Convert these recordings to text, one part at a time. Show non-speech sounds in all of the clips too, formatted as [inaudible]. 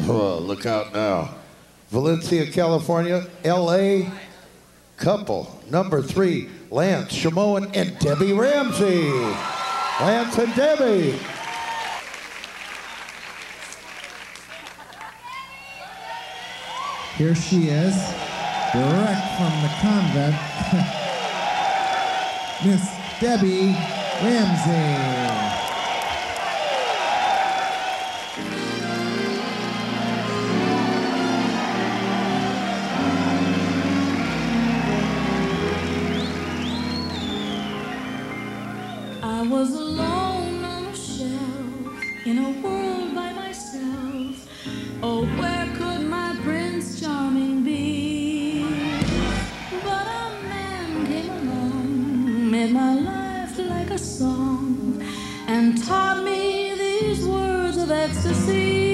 Look out now. Valencia, California, LA couple. Number three, Lance Shermoen and Debbie Ramsey. Lance and Debbie. Here she is, direct from the convent, [laughs] Miss Debbie Ramsey. I was alone on a shelf in a world by myself. Oh, where could my Prince Charming be? But a man came along, made my life like a song, and taught me these words of ecstasy.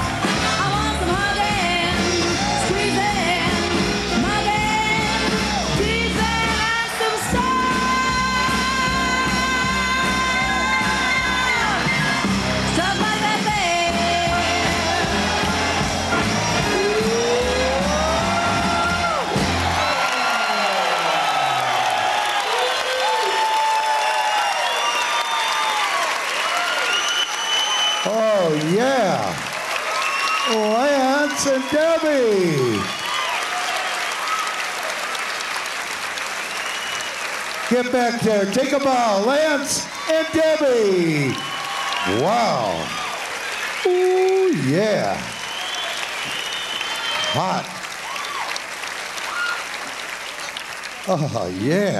Oh, yeah. Lance and Debbie. Get back there. Take a bow. Lance and Debbie. Wow. Ooh, yeah. Hot. Oh, yeah.